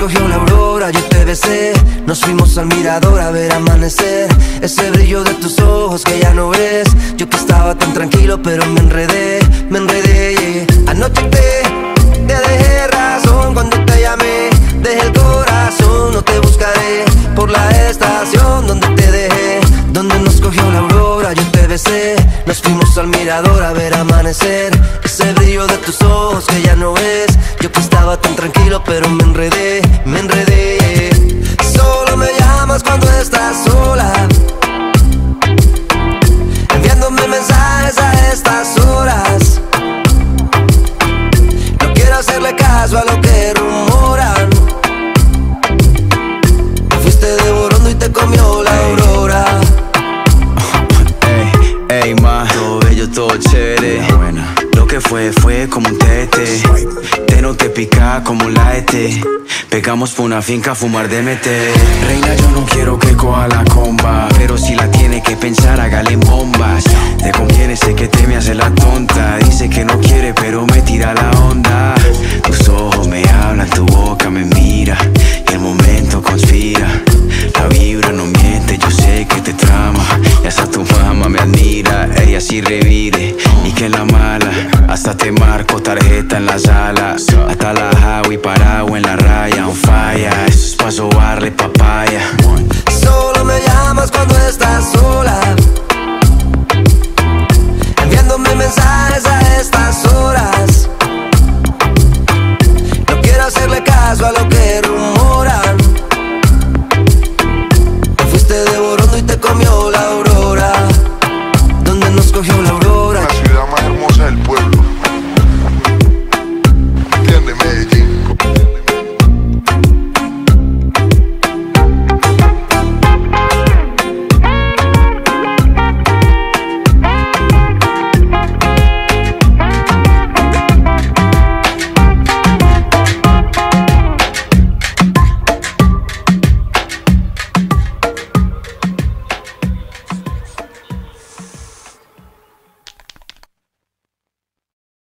cogió una aurora, yo te besé Nos fuimos al mirador a ver amanecer. Ese brillo de tus ojos que ya no ves. Yo que estaba tan tranquilo pero me enredé, me enredé. Yeah. Anoche te, te dejé razón cuando te llamé. Dejé el corazón, no te buscaré. Por la estación donde te dejé Donde nos cogió la aurora, yo te besé Nos fuimos al mirador a ver amanecer. Ese brillo de tus ojos que ya no ves. Yo que estaba tan tranquilo pero me enredé me enredé. Solo me llamas cuando estás sola. Enviándome mensajes a estas horas. No quiero hacerle caso a lo que rumoran. Me fuiste devorando y te comió la aurora. Ey, ey, ma, todo bello, todo chévere. Lo que fue, fue como un tete como la ET Pegamos por una finca a fumar DMT Reina, yo no quiero que coja la comba Pero si la tiene que pensar, hágale en bombas. Te conviene, sé que te me hace la tonta. Dice que no quiere, pero me tira la onda. Tus ojos me hablan, tu boca me mira Y el momento conspira. La vibra no miente, yo sé que te trama. Y hasta tu mamá me admira Ella sí re Hasta la highway parado en la raya, un falla. Eso es paso barre papaya. Solo me llamas cuando estás sola. Enviándome mensajes a estas horas.